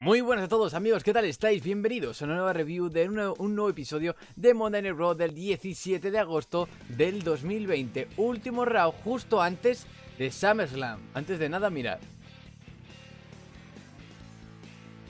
Muy buenas a todos amigos, ¿qué tal estáis? Bienvenidos a una nueva review de un nuevo, episodio de Monday Night Raw del 17 de agosto del 2020 Último round justo antes de SummerSlam Antes de nada, mirad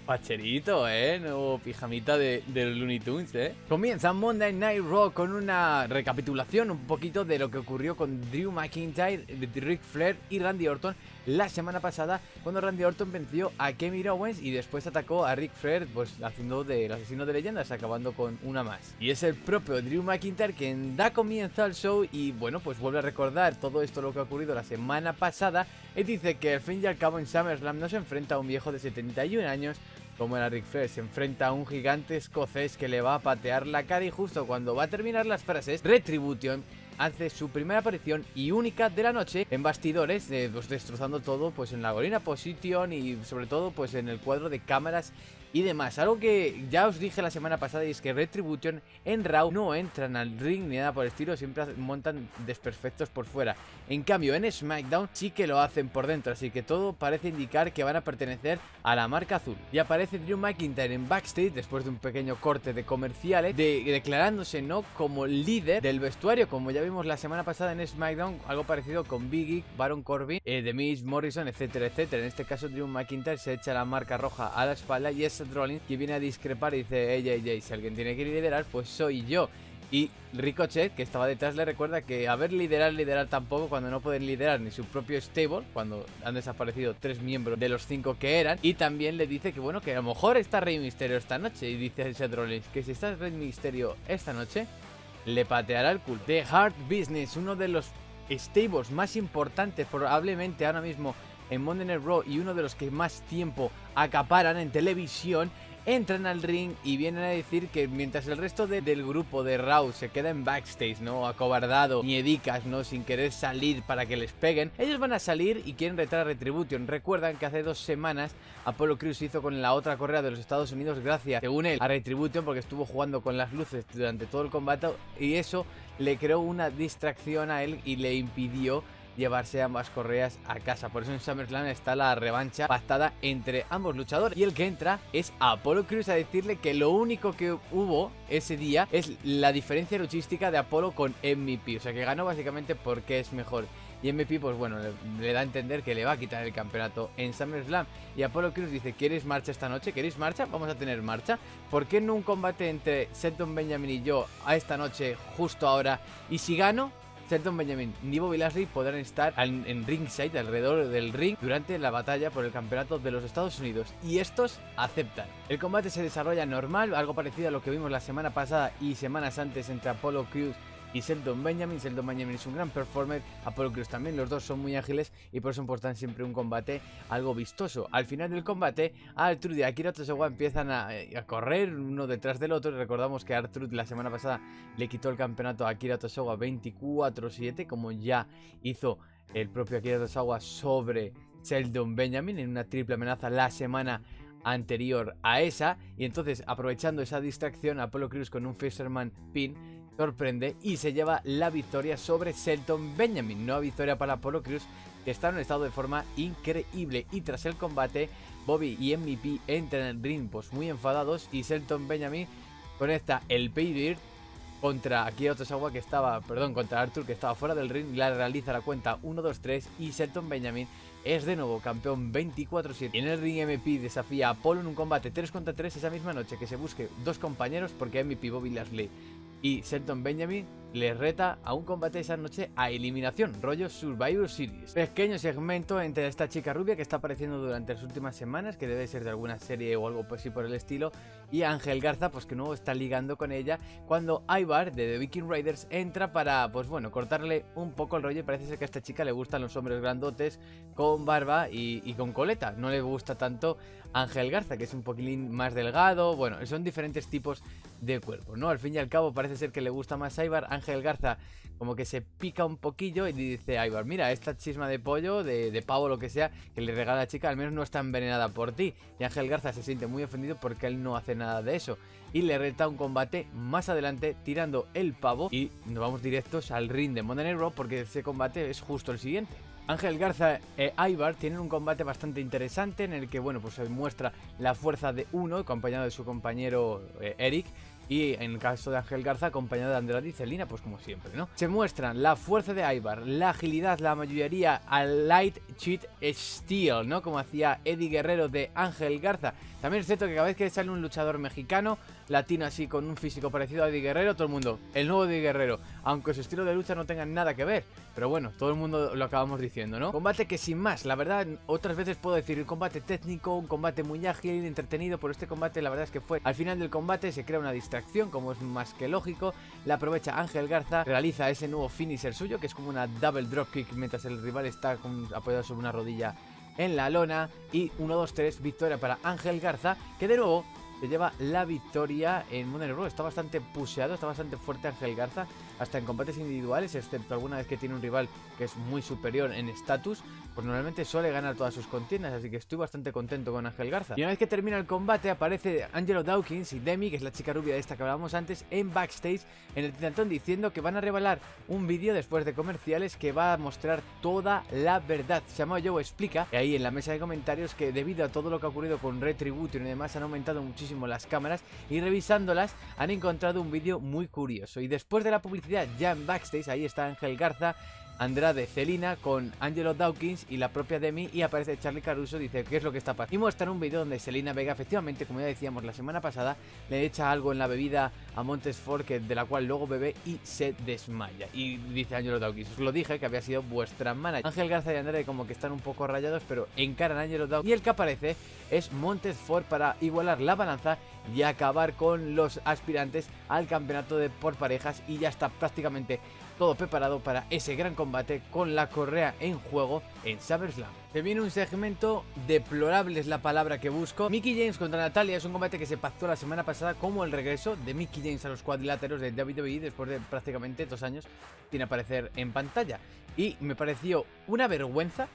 Pacherito, ¿eh? Nuevo pijamita de, Looney Tunes, ¿eh? Comienza Monday Night Raw con una recapitulación un poquito de lo que ocurrió con Drew McIntyre, Rick Flair y Randy Orton la semana pasada cuando Randy Orton venció a Kevin Owens y después atacó a Rick Flair pues haciendo del asesino de leyendas, acabando con una más. Y es el propio Drew McIntyre quien da comienzo al show y bueno, pues vuelve a recordar todo esto lo que ha ocurrido la semana pasada y dice que al fin y al cabo en SummerSlam no se enfrenta a un viejo de 71 años como era Rick Flair, se enfrenta a un gigante escocés que le va a patear la cara y justo cuando va a terminar las frases, Retribution hace su primera aparición y única de la noche en bastidores, eh, pues destrozando todo pues en la Gorina Position y sobre todo pues en el cuadro de cámaras y demás. Algo que ya os dije la semana pasada y es que Retribution en Raw no entran al ring ni nada por el estilo, siempre montan desperfectos por fuera. En cambio, en SmackDown sí que lo hacen por dentro, así que todo parece indicar que van a pertenecer a la marca azul. Y aparece Drew McIntyre en backstage después de un pequeño corte de comerciales, declarándose no como líder del vestuario, como ya vimos la semana pasada en SmackDown, algo parecido con Biggie, Baron Corbin, eh, The Miz, Morrison, etcétera, etcétera. En este caso, Drew McIntyre se echa la marca roja a la espalda y es Seth que viene a discrepar y dice, ey, ey, ey, si alguien tiene que liderar, pues soy yo. Y Ricochet, que estaba detrás, le recuerda que a ver liderar, liderar tampoco cuando no pueden liderar ni su propio stable, cuando han desaparecido tres miembros de los cinco que eran. Y también le dice que bueno, que a lo mejor está Rey Misterio esta noche. Y dice Seth Rollins que si está Rey Misterio esta noche, le pateará el culo. The Hard Business, uno de los stables más importantes probablemente ahora mismo en Monday Night Raw y uno de los que más tiempo acaparan en televisión, entran al ring y vienen a decir que mientras el resto del grupo de Raw se queda en backstage, ¿no? Acobardado, miedicas, ¿no? Sin querer salir para que les peguen, ellos van a salir y quieren retar a Retribution. Recuerdan que hace dos semanas Apollo Crews hizo con la otra correa de los Estados Unidos gracias, según él, a Retribution porque estuvo jugando con las luces durante todo el combate y eso le creó una distracción a él y le impidió llevarse ambas correas a casa. Por eso en SummerSlam está la revancha pactada entre ambos luchadores. Y el que entra es Apolo Cruz a decirle que lo único que hubo ese día es la diferencia luchística de Apolo con MVP. O sea que ganó básicamente porque es mejor. Y MVP, pues bueno, le, da a entender que le va a quitar el campeonato en SummerSlam. Y Apolo Cruz dice, ¿quieres marcha esta noche? ¿Queréis marcha? Vamos a tener marcha. ¿Por qué no un combate entre Seton Benjamin y yo a esta noche, justo ahora? Y si gano, Shelton Benjamin y Bobby Lashley podrán estar en, ringside, alrededor del ring, durante la batalla por el campeonato de los Estados Unidos. Y estos aceptan. El combate se desarrolla normal, algo parecido a lo que vimos la semana pasada y semanas antes entre Apollo Crews y Seldon Benjamin. Seldon Benjamin es un gran performer, Apollo Crews también, los dos son muy ágiles y por eso importan siempre un combate algo vistoso. Al final del combate, Arthur y Akira Tosawa empiezan a, correr uno detrás del otro. Recordamos que Arthur la semana pasada le quitó el campeonato a Akira Tosawa 24-7, como ya hizo el propio Akira Tosawa sobre Seldon Benjamin en una triple amenaza la semana anterior a esa y entonces aprovechando esa distracción Apollo Crews con un Fisherman Pin sorprende y se lleva la victoria sobre Shelton Benjamin. Nueva victoria para Apollo Crews que está en un estado de forma increíble y tras el combate Bobby y MVP entran en el ring pues muy enfadados y Shelton Benjamin conecta el pay contra Akira Otosawa que estaba, perdón, contra Arthur que estaba fuera del ring, la realiza la cuenta 1-2-3 y Shelton Benjamin es de nuevo campeón 24-7. En el ring MVP desafía a Apollo en un combate 3 contra 3 esa misma noche que se busque dos compañeros porque MVP Bobby Lashley y Shelton Benjamin le reta a un combate esa noche a eliminación, rollo Survivor Series. Pequeño segmento entre esta chica rubia que está apareciendo durante las últimas semanas, que debe ser de alguna serie o algo así por el estilo, y Ángel Garza, pues que nuevo está ligando con ella, cuando Ivar de The Viking Raiders entra para, pues bueno, cortarle un poco el rollo. Parece ser que a esta chica le gustan los hombres grandotes con barba y, con coleta. No le gusta tanto Ángel Garza, que es un poquilín más delgado. Bueno, son diferentes tipos de cuerpo, ¿no? Al fin y al cabo parece ser que le gusta más a Ibar. Ángel Garza como que se pica un poquillo y dice a Ibar, mira, esta chisma de pollo, de, pavo, lo que sea, que le regala a la chica, al menos no está envenenada por ti. Y Ángel Garza se siente muy ofendido porque él no hace nada de eso. Y le reta un combate más adelante tirando el pavo y nos vamos directos al ring de Monday porque ese combate es justo el siguiente. Ángel Garza e Ibar tienen un combate bastante interesante en el que, bueno, pues se muestra la fuerza de uno, acompañado de su compañero eh, Eric, y en el caso de Ángel Garza, acompañado de Andrade y Celina, pues como siempre, ¿no? Se muestran la fuerza de Ibar, la agilidad, la mayoría al light cheat steel, ¿no? Como hacía Eddie Guerrero de Ángel Garza. También es cierto que cada vez que sale un luchador mexicano, latino así, con un físico parecido a Eddie Guerrero, todo el mundo, el nuevo Eddie Guerrero, aunque su estilo de lucha no tenga nada que ver. Pero bueno, todo el mundo lo acabamos diciendo, ¿no? Combate que sin más, la verdad, otras veces puedo decir un combate técnico, un combate muy ágil, entretenido, pero este combate la verdad es que fue al final del combate se crea una distracción, como es más que lógico, la aprovecha Ángel Garza, realiza ese nuevo finisher suyo, que es como una double drop kick mientras el rival está apoyado sobre una rodilla en la lona y 1-2-3 victoria para Ángel Garza que de nuevo se lleva la victoria en Monday Raw. Está bastante puseado, está bastante fuerte Ángel Garza, hasta en combates individuales, excepto alguna vez que tiene un rival que es muy superior en estatus, pues normalmente suele ganar todas sus contiendas, así que estoy bastante contento con Ángel Garza. Y una vez que termina el combate aparece Angelo Dawkins y Demi, que es la chica rubia de esta que hablábamos antes, en backstage en el Titantón diciendo que van a revelar un vídeo después de comerciales que va a mostrar toda la verdad. Samoa Joe explica, y ahí en la mesa de comentarios, que debido a todo lo que ha ocurrido con Retribution y demás han aumentado muchísimo las cámaras y revisándolas han encontrado un vídeo muy curioso. Y después de la publicidad ya en backstage, ahí está Ángel Garza Andrade Celina con Angelo Dawkins y la propia Demi y aparece Charlie Caruso dice qué es lo que está pasando y muestran un vídeo donde Selina Vega efectivamente como ya decíamos la semana pasada le echa algo en la bebida a Montesfort que de la cual luego bebe y se desmaya. Y dice Angelo Dawkins os lo dije que había sido vuestra manager Ángel Garza y Andrade como que están un poco rayados pero encaran a Angelo Dawkins. Y el que aparece es Montesfort para igualar la balanza y acabar con los aspirantes al campeonato de por parejas y ya está prácticamente todo preparado para ese gran combate con la correa en juego en SummerSlam. Se viene un segmento deplorable es la palabra que busco. Mickey James contra Natalia es un combate que se pactó la semana pasada como el regreso de Mickey James a los cuadriláteros de WWE después de prácticamente dos años sin aparecer en pantalla. Y me pareció una vergüenza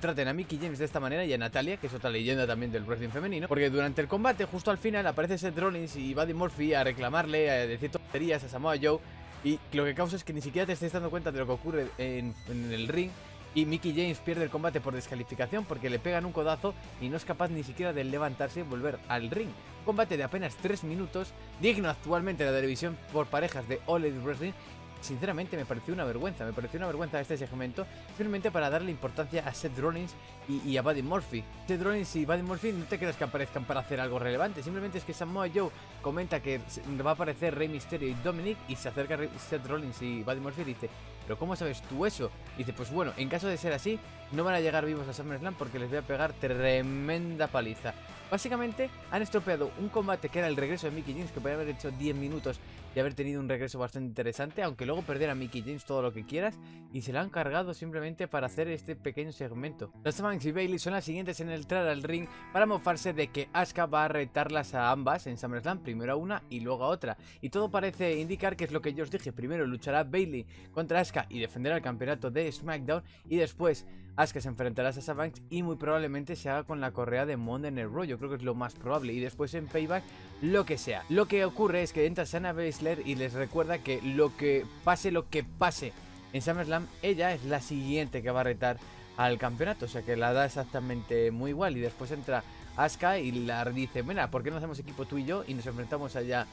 traten a Mickey James de esta manera y a Natalia, que es otra leyenda también del wrestling femenino, porque durante el combate, justo al final, aparece Seth Rollins y Buddy Murphy a reclamarle, a decir tonterías a Samoa Joe y lo que causa es que ni siquiera te estés dando cuenta de lo que ocurre en, el ring. Y Mickey James pierde el combate por descalificación porque le pegan un codazo y no es capaz ni siquiera de levantarse y volver al ring. Combate de apenas 3 minutos, digno actualmente de la televisión por parejas de All Elite Wrestling sinceramente me pareció una vergüenza, me pareció una vergüenza este segmento, simplemente para darle importancia a Seth Rollins y, a Buddy Murphy. Seth Rollins y Buddy Murphy no te creas que aparezcan para hacer algo relevante, simplemente es que Samoa Joe comenta que va a aparecer Rey Mysterio y Dominic y se acerca Seth Rollins y Buddy Murphy y dice, pero ¿cómo sabes tú eso? Y dice, pues bueno, en caso de ser así, no van a llegar vivos a SummerSlam porque les voy a pegar tremenda paliza. Básicamente han estropeado un combate que era el regreso de Mickey James, que podría haber hecho 10 minutos y haber tenido un regreso bastante interesante, aunque luego perder a Mickey James todo lo que quieras, y se lo han cargado simplemente para hacer este pequeño segmento. Los Banks y Bailey son las siguientes en entrar al ring para mofarse de que Asuka va a retarlas a ambas en SummerSlam, primero a una y luego a otra. Y todo parece indicar que es lo que yo os dije, primero luchará Bailey contra Asuka y defenderá el campeonato de SmackDown, y después Asuka se enfrentará a Sasha Banks y muy probablemente se haga con la correa de Monday Night Raw. Yo creo que es lo más probable. Y después en Payback, lo que sea. Lo que ocurre es que entra Sana Baszler y les recuerda que lo que pase, lo que pase en SummerSlam, ella es la siguiente que va a retar al campeonato. O sea que la da exactamente muy igual. Y después entra Asuka y la dice, mira, ¿por qué no hacemos equipo tú y yo y nos enfrentamos allá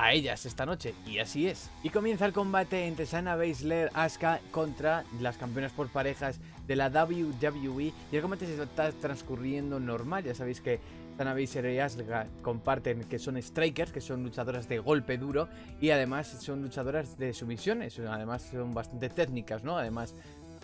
a ellas esta noche, y así es. Y comienza el combate entre Sana Baszler, Asuka contra las campeonas por parejas de la WWE, y el combate está transcurriendo normal, ya sabéis que Sana Baszler y Asuka comparten que son strikers, que son luchadoras de golpe duro, y además son luchadoras de sumisiones, además son bastante técnicas, ¿no? Además,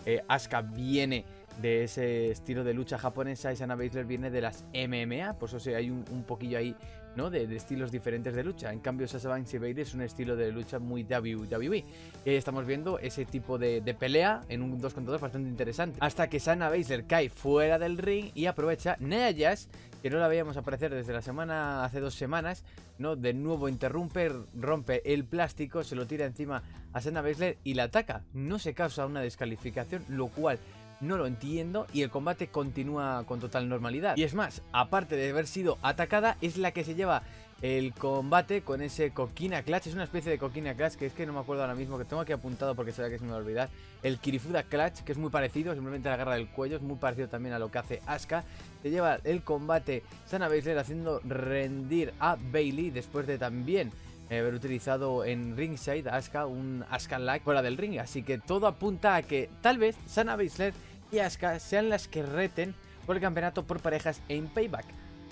eh, Asuka viene de ese estilo de lucha japonesa y Sana Baszler viene de las MMA, por eso hay un, un poquillo ahí ¿no? De, estilos diferentes de lucha. En cambio, Sasha Banks y Bailey es un estilo de lucha muy WWE. Y ahí estamos viendo ese tipo de, pelea en un 2 contra 2 bastante interesante. Hasta que Sana Baszler cae fuera del ring y aprovecha Nea Jazz, que no la veíamos aparecer desde la semana, hace dos semanas, ¿no? De nuevo interrumpe, rompe el plástico, se lo tira encima a Sana Baszler y la ataca. No se causa una descalificación, lo cual no lo entiendo y el combate continúa con total normalidad. Y es más, aparte de haber sido atacada, es la que se lleva el combate con ese Coquina Clutch. Es una especie de Coquina Clutch que es que no me acuerdo ahora mismo, que tengo aquí apuntado porque sabía que se me va a olvidar. El Kirifuda Clutch, que es muy parecido, simplemente la garra del cuello, es muy parecido también a lo que hace Asuka. Se lleva el combate Sana Baszler haciendo rendir a Bailey después de también haber utilizado en ringside Asuka un Asuka Like fuera del ring. Así que todo apunta a que tal vez Sana Baszler y Asuka sean las que reten por el campeonato por parejas en Payback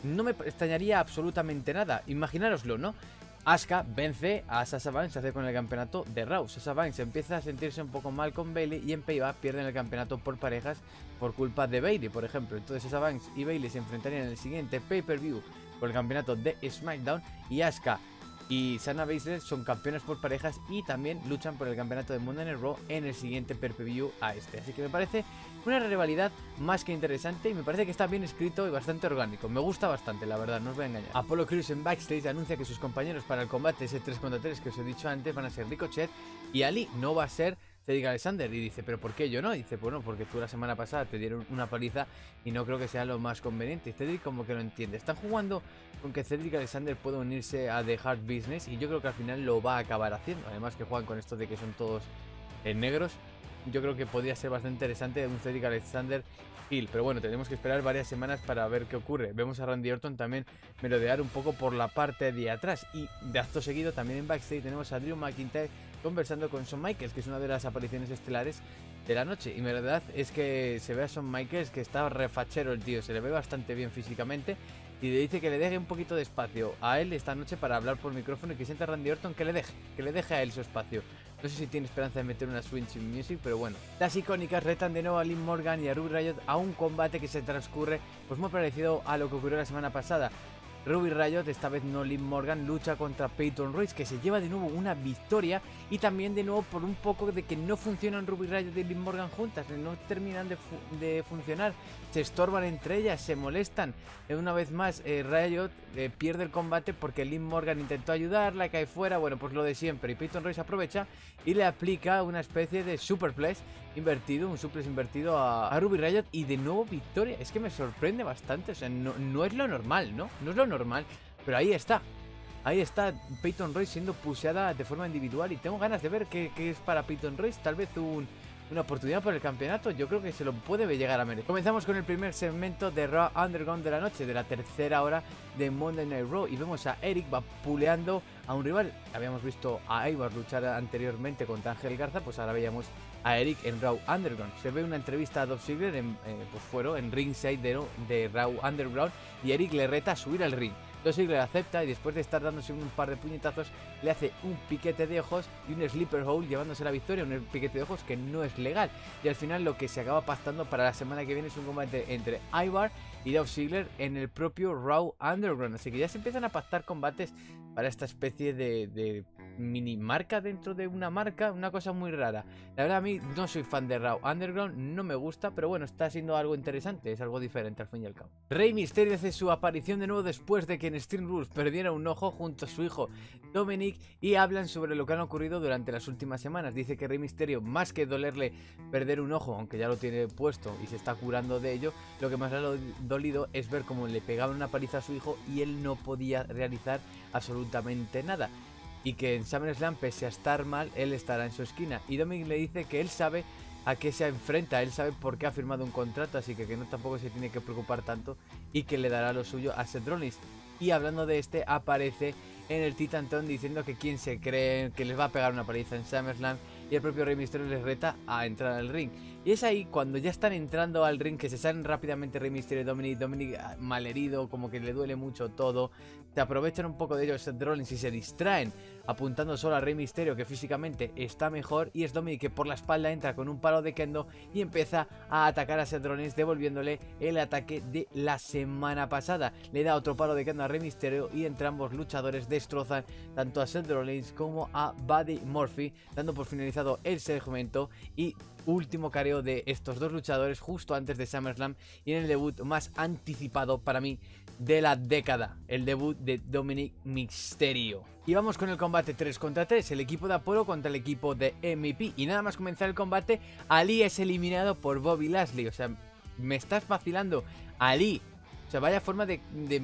no me extrañaría absolutamente nada. Imaginároslo, ¿no? Asuka vence a Sasha Banks, se hace con el campeonato de Raw. Sasha Banks empieza a sentirse un poco mal con Bailey y en Payback pierden el campeonato por parejas por culpa de Bailey, por ejemplo. Entonces Sasha Banks y Bailey se enfrentarían en el siguiente pay-per-view por el campeonato de SmackDown y Asuka y Sana Baszler son campeonas por parejas y también luchan por el campeonato de Monday Night Raw en el siguiente per view a este. Así que me parece una rivalidad más que interesante y me parece que está bien escrito y bastante orgánico. Me gusta bastante, la verdad, no os voy a engañar. Apollo Crews en backstage anuncia que sus compañeros para el combate ese 3 contra 3 que os he dicho antes van a ser Ricochet y Ali no va a ser Cedric Alexander y dice, pero ¿por qué yo no? Y dice, bueno, porque tú la semana pasada te dieron una paliza y no creo que sea lo más conveniente. Y Cedric como que lo entiende. Están jugando con que Cedric Alexander puede unirse a The Hard Business y yo creo que al final lo va a acabar haciendo. Además que juegan con esto de que son todos en negros. Yo creo que podría ser bastante interesante un Cedric Alexander Hill. Pero bueno, tenemos que esperar varias semanas para ver qué ocurre. Vemos a Randy Orton también merodear un poco por la parte de atrás. Y de acto seguido también en backstage tenemos a Drew McIntyre conversando con Shawn Michaels, que es una de las apariciones estelares de la noche. Y la verdad es que se ve a Shawn Michaels que está refachero el tío, se le ve bastante bien físicamente. Y le dice que le deje un poquito de espacio a él esta noche para hablar por micrófono y que sienta a Randy Orton que le deje, que le deje a él su espacio. No sé si tiene esperanza de meter una Switch Music, pero bueno. Las icónicas retan de nuevo a Lynn Morgan y a Ruby Riot a un combate que se transcurre pues muy parecido a lo que ocurrió la semana pasada. Ruby Riot, esta vez no Liv Morgan, lucha contra Peyton Royce, que se lleva de nuevo una victoria y también de nuevo por un poco de que no funcionan Ruby Riot y Liv Morgan juntas, no terminan de, funcionar, se estorban entre ellas, se molestan. Eh, una vez más, eh, Riot eh, pierde el combate porque Liv Morgan intentó ayudarla, cae fuera, bueno, pues lo de siempre. Y Peyton Royce aprovecha y le aplica una especie de superplex invertido, un suplex invertido a, Ruby Riot y de nuevo victoria. Es que me sorprende bastante, o sea, no, no es lo normal, ¿no? No es lo normal, pero ahí está. Ahí está Peyton Royce siendo puseada de forma individual y tengo ganas de ver qué, qué es para Peyton Royce. Tal vez un, una oportunidad por el campeonato, yo creo que se lo puede llegar a merecer. Comenzamos con el primer segmento de Raw Underground de la noche, de la tercera hora de Monday Night Raw, y vemos a Eric vapuleando a un rival. Habíamos visto a Ivar luchar anteriormente contra Ángel Garza, pues ahora veíamos a Eric en Raw Underground. Se ve una entrevista a Dolph Ziggler en, eh, pues en ringside de, de Raw Underground, y Eric le reta a subir al ring. Dolph Ziggler acepta y después de estar dándose un par de puñetazos le hace un piquete de ojos y un sleeper hole llevándose la victoria, un piquete de ojos que no es legal. Y al final lo que se acaba pactando para la semana que viene es un combate entre Ivar y Dolph Ziggler en el propio Raw Underground. Así que ya se empiezan a pactar combates para esta especie de, mini marca dentro de una marca, una cosa muy rara. La verdad a mí no soy fan de Raw Underground, no me gusta, pero bueno, está siendo algo interesante, es algo diferente al fin y al cabo. Rey Mysterio hace su aparición de nuevo después de que en Stream Rules perdiera un ojo junto a su hijo Dominic y hablan sobre lo que han ocurrido durante las últimas semanas. Dice que Rey Mysterio, más que dolerle perder un ojo, aunque ya lo tiene puesto y se está curando de ello, lo que más le ha dolido es ver cómo le pegaban una paliza a su hijo y él no podía realizar absolutamente nada. Y que en SummerSlam, pese a estar mal, él estará en su esquina. Y Dominic le dice que él sabe a qué se enfrenta, él sabe por qué ha firmado un contrato, así que que no tampoco se tiene que preocupar tanto y que le dará lo suyo a Seth Rollins. Y hablando de este, aparece en el Titan Tone diciendo que quien se cree que les va a pegar una paliza en SummerSlam y el propio Rey Mysterio les reta a entrar al ring. Y es ahí cuando ya están entrando al ring que se salen rápidamente Rey Mysterio y Dominic, Dominic ah, malherido, como que le duele mucho todo, se aprovechan un poco de ellos Seth Rollins y se distraen apuntando solo a Rey Mysterio que físicamente está mejor y es Dominic que por la espalda entra con un palo de Kendo y empieza a atacar a Rollins devolviéndole el ataque de la semana pasada. Le da otro palo de Kendo a Rey Mysterio y entre ambos luchadores destrozan tanto a Seth como a Buddy Murphy dando por finalizado el segmento y último careo de estos dos luchadores justo antes de SummerSlam y en el debut más anticipado para mí de la década, el debut de Dominic Mysterio. Y vamos con el combate 3 contra 3, el equipo de Apolo contra el equipo de MVP. Y nada más comenzar el combate, Ali es eliminado por Bobby Lashley. O sea, me estás vacilando. Ali. O sea, vaya forma de, de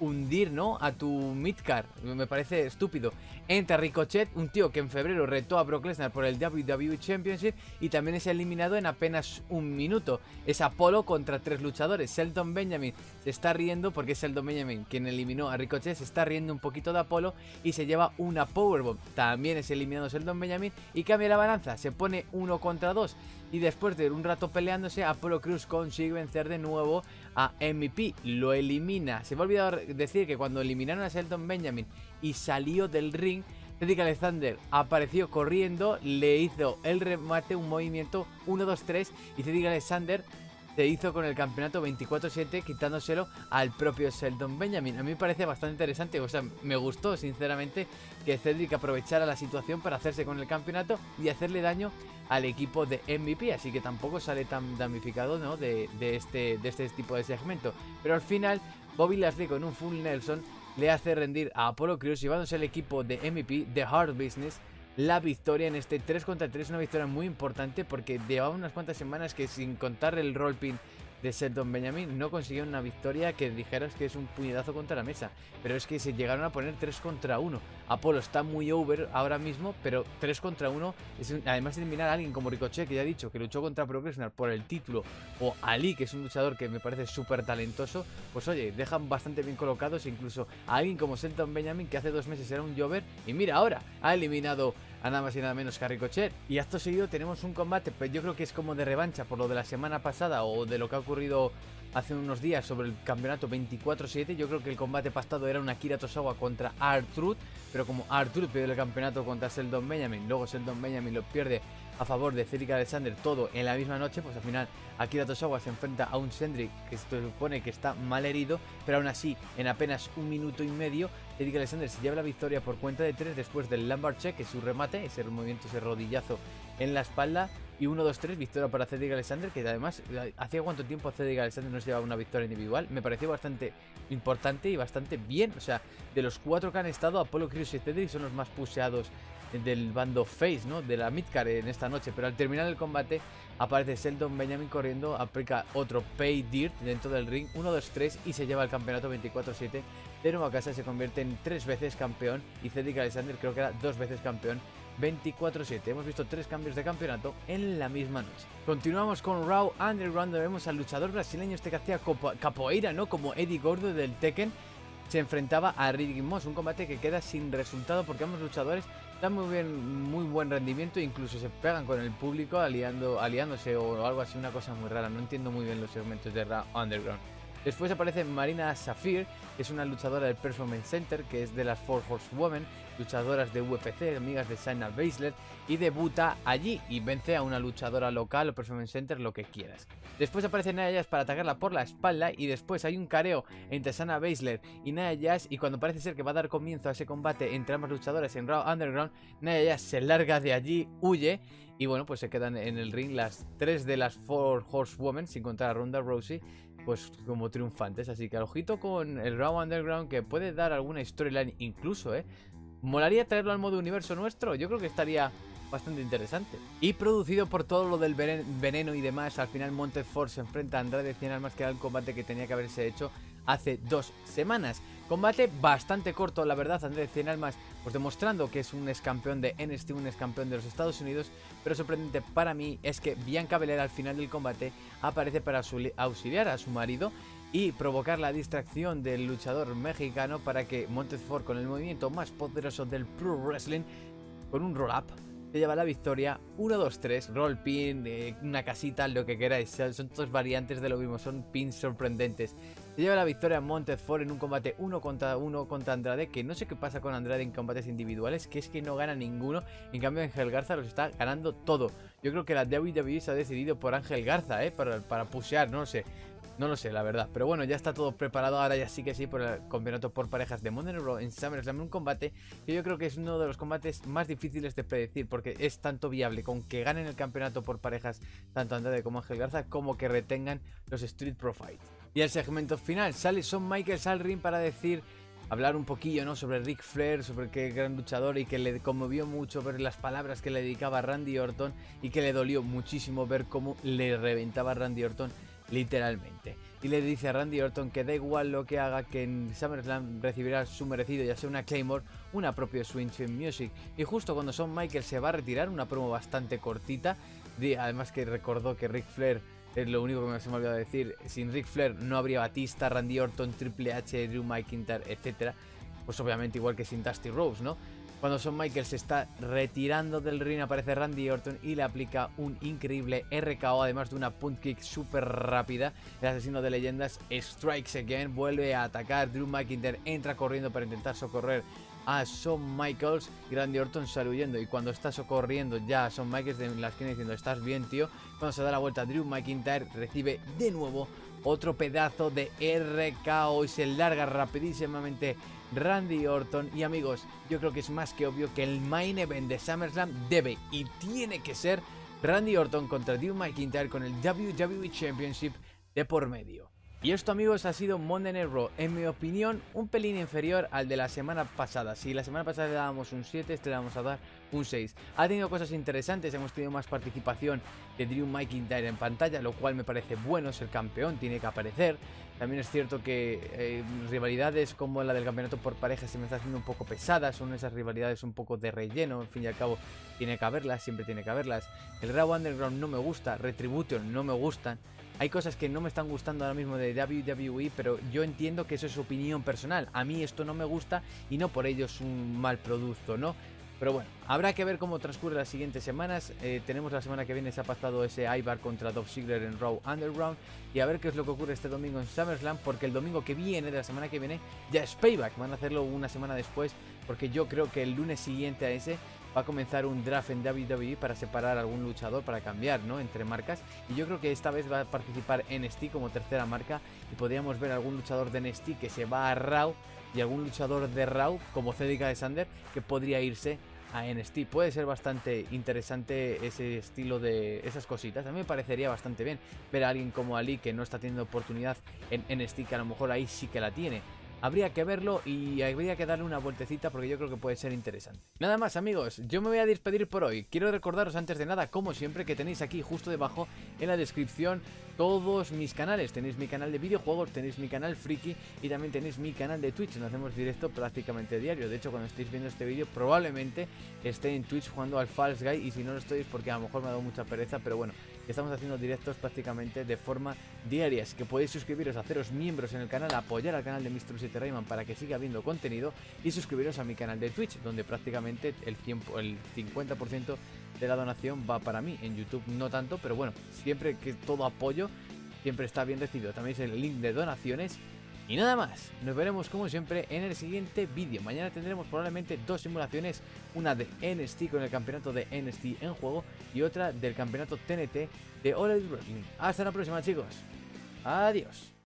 hundir, ¿no? A tu midcard. Me parece estúpido. Entra Ricochet, un tío que en febrero retó a Brock Lesnar por el WWE Championship y también es eliminado en apenas un minuto. Es Apolo contra tres luchadores. Shelton Benjamin se está riendo porque es Shelton Benjamin quien eliminó a Ricochet. Se está riendo un poquito de Apolo y se lleva una Powerbomb. También es eliminado Shelton Benjamin y cambia la balanza. Se pone uno contra dos. Y después de un rato peleándose, Apolo Cruz consigue vencer de nuevo a MVP. Lo elimina. Se me ha olvidado decir que cuando eliminaron a Shelton Benjamin y salió del ring, Cedric Alexander apareció corriendo, le hizo el remate, un movimiento 1-2-3 y Cedric Alexander se hizo con el campeonato 24-7 quitándoselo al propio Sheldon Benjamin. A mí me parece bastante interesante, o sea, me gustó sinceramente que Cedric aprovechara la situación para hacerse con el campeonato y hacerle daño al equipo de MVP, así que tampoco sale tan damnificado ¿no? de, este, de este tipo de segmento. Pero al final, Bobby Lashley con un full Nelson le hace rendir a Apollo Crews llevándose el equipo de MVP, de Hard Business, la victoria en este 3 contra 3, una victoria muy importante porque llevaba unas cuantas semanas que sin contar el roll pin de Shelton Benjamin no consiguió una victoria que dijeras que es un puñetazo contra la mesa. Pero es que se llegaron a poner 3 contra 1. Apolo está muy over ahora mismo, pero 3 contra 1 es además de eliminar a alguien como Ricochet, que ya ha dicho que luchó contra Brock Lesnar por el título, o Ali, que es un luchador que me parece súper talentoso, pues oye, dejan bastante bien colocados incluso a alguien como Shelton Benjamin, que hace dos meses era un Jover, y mira ahora, ha eliminado a nada más y nada menos que a Ricochet. Y acto seguido tenemos un combate, pero yo creo que es como de revancha por lo de la semana pasada o de lo que ha ocurrido hace unos días sobre el campeonato 24-7. Yo creo que el combate pasado era una Kira Tosawa contra Artruth, pero como Artruth pierde el campeonato contra Sheldon Benjamin, luego Sheldon Benjamin lo pierde a favor de Cedric Alexander todo en la misma noche, pues al final Akira Tosawa se enfrenta a un Sendry que se supone que está mal herido, pero aún así en apenas un minuto y medio Cedric Alexander se lleva la victoria por cuenta de tres después del Lambert Check, que es su remate, ese movimiento, ese rodillazo en la espalda. Y 1-2-3, victoria para Cedric Alexander, que además, ¿hacía cuánto tiempo Cedric Alexander no se llevaba una victoria individual? Me pareció bastante importante y bastante bien. O sea, de los cuatro que han estado, Apollo Crews y Cedric son los más puseados del bando Face, ¿no? De la Midcar en esta noche. Pero al terminar el combate aparece Sheldon Benjamin corriendo, aplica otro Pay Dirt dentro del ring, 1-2-3 y se lleva el campeonato 24-7 de nueva casa. Se convierte en tres veces campeón y Cedric Alexander creo que era dos veces campeón 24-7. Hemos visto tres cambios de campeonato en la misma noche. Continuamos con Raw Underground. Vemos al luchador brasileño este que hacía capoeira, ¿no? Como Eddie Gordo del Tekken. Se enfrentaba a Ricky Moss, un combate que queda sin resultado porque ambos luchadores dan muy bien, muy buen rendimiento, incluso se pegan con el público aliándose o algo así, una cosa muy rara. No entiendo muy bien los segmentos de Raw Underground. Después aparece Marina Safir, que es una luchadora del Performance Center, que es de las Four Horsewomen, luchadoras de UFC, amigas de Shayna Baszler, y debuta allí y vence a una luchadora local o Performance Center, lo que quieras. Después aparece Nia Jax para atacarla por la espalda y después hay un careo entre Shayna Baszler y Nia Jax y cuando parece ser que va a dar comienzo a ese combate entre ambas luchadoras en Raw Underground, Nia Jax se larga de allí, huye y bueno, pues se quedan en el ring las tres de las Four Horsewomen, sin contar a Ronda Rousey, pues como triunfantes. Así que al ojito con el Raw Underground que puede dar alguna storyline incluso, ¿eh? ¿Molaría traerlo al modo universo nuestro? Yo creo que estaría bastante interesante. Y producido por todo lo del veneno y demás, al final Montefort se enfrenta a Andrade 100 Armas, que era el combate que tenía que haberse hecho hace dos semanas. Combate bastante corto, la verdad, Andrade 100 Almas, pues demostrando que es un ex campeón de NXT, un ex campeón de los Estados Unidos, pero sorprendente para mí es que Bianca Belair al final del combate aparece para auxiliar a su marido y provocar la distracción del luchador mexicano para que Montefort con el movimiento más poderoso del Pro Wrestling, con un roll-up, se lleva la victoria 1, 2, 3, roll pin, eh, una casita, lo que queráis. Son todas variantes de lo mismo, son pins sorprendentes. Se lleva la victoria Montefort en un combate 1 contra 1 contra Andrade, que no sé qué pasa con Andrade en combates individuales, que es que no gana ninguno. En cambio, Ángel Garza los está ganando todo. Yo creo que la WWE se ha decidido por Ángel Garza, ¿eh? Para, para pushear, no sé. No lo sé, la verdad. Pero bueno, ya está todo preparado. Ahora ya sí que sí por el campeonato por parejas de Raw en SummerSlam. Un combate que yo creo que es uno de los combates más difíciles de predecir. Porque es tanto viable con que ganen el campeonato por parejas tanto Andrade como Ángel Garza. Como que retengan los Street Profits. Y el segmento final sale Son Michaels al para decir hablar un poquillo ¿no? sobre Rick Flair, sobre qué gran luchador y que le conmovió mucho ver las palabras que le dedicaba Randy Orton y que le dolió muchísimo ver cómo le reventaba Randy Orton literalmente. Y le dice a Randy Orton que da igual lo que haga, que en SummerSlam recibirá su merecido, ya sea una Claymore, una propia Swing Music. Y justo cuando Son Michael se va a retirar, una promo bastante cortita, además que recordó que Rick Flair es lo único que me se me ha olvidado decir. Sin Ric Flair no habría Batista, Randy Orton, Triple H, Drew McIntyre, etc. Pues obviamente igual que sin Dusty Rose, ¿no? Cuando Shawn Michaels se está retirando del ring aparece Randy Orton y le aplica un increíble RKO además de una punt kick súper rápida. El asesino de leyendas strikes again, vuelve a atacar, Drew McIntyre entra corriendo para intentar socorrer a Shawn Michaels. Y Randy Orton sale huyendo y cuando está socorriendo ya a Shawn Michaels en la esquina diciendo estás bien tío, cuando se da la vuelta Drew McIntyre recibe de nuevo otro pedazo de RKO y se larga rapidísimamente Randy Orton. Y amigos, yo creo que es más que obvio que el main event de SummerSlam debe y tiene que ser Randy Orton contra Drew McIntyre con el WWE Championship de por medio. Y esto amigos ha sido Monday Night en mi opinión un pelín inferior al de la semana pasada. Si la semana pasada le dábamos un 7, este le vamos a dar un 6. Ha tenido cosas interesantes, hemos tenido más participación de Drew McIntyre en pantalla, lo cual me parece bueno, es el campeón, tiene que aparecer. También es cierto que eh, rivalidades como la del campeonato por pareja se me está haciendo un poco pesadas, son esas rivalidades un poco de relleno, en fin y al cabo tiene que haberlas, siempre tiene que haberlas. El Raw Underground no me gusta, Retribution no me gustan. Hay cosas que no me están gustando ahora mismo de WWE, pero yo entiendo que eso es opinión personal. A mí esto no me gusta y no por ello es un mal producto, ¿no? Pero bueno, habrá que ver cómo transcurre las siguientes semanas. Eh, tenemos la semana que viene, se ha pasado ese Ibar contra Dolph Ziggler en Raw Underground. Y a ver qué es lo que ocurre este domingo en SummerSlam, porque el domingo que viene, de la semana que viene, ya es Payback. Van a hacerlo una semana después, porque yo creo que el lunes siguiente a ese va a comenzar un draft en WWE para separar a algún luchador para cambiar, ¿no? Entre marcas. Y yo creo que esta vez va a participar NXT como tercera marca y podríamos ver algún luchador de NXT que se va a Raw y algún luchador de Raw como Cedric Alexander que podría irse a NXT. Puede ser bastante interesante ese estilo de esas cositas. A mí me parecería bastante bien ver a alguien como Ali que no está teniendo oportunidad en NXT, que a lo mejor ahí sí que la tiene. Habría que verlo y habría que darle una vueltecita porque yo creo que puede ser interesante. Nada más amigos, yo me voy a despedir por hoy. Quiero recordaros antes de nada, como siempre, que tenéis aquí justo debajo en la descripción todos mis canales. Tenéis mi canal de videojuegos, tenéis mi canal friki y también tenéis mi canal de Twitch, donde hacemos directo prácticamente diario. De hecho, cuando estéis viendo este vídeo probablemente esté en Twitch jugando al False Guy y si no lo estoy es porque a lo mejor me ha dado mucha pereza, pero bueno, estamos haciendo directos prácticamente de forma diaria. Así que podéis suscribiros, haceros miembros en el canal, apoyar al canal de Mr. 7 Rayman para que siga habiendo contenido y suscribiros a mi canal de Twitch, donde prácticamente el, el 50% de la donación va para mí. En YouTube no tanto, pero bueno, siempre que todo apoyo siempre está bien recibido. También es el link de donaciones. Y nada más, nos veremos como siempre en el siguiente vídeo. Mañana tendremos probablemente dos simulaciones, una de NST con el campeonato de NST en juego y otra del campeonato TNT de All Elite Wrestling. Hasta la próxima chicos, adiós.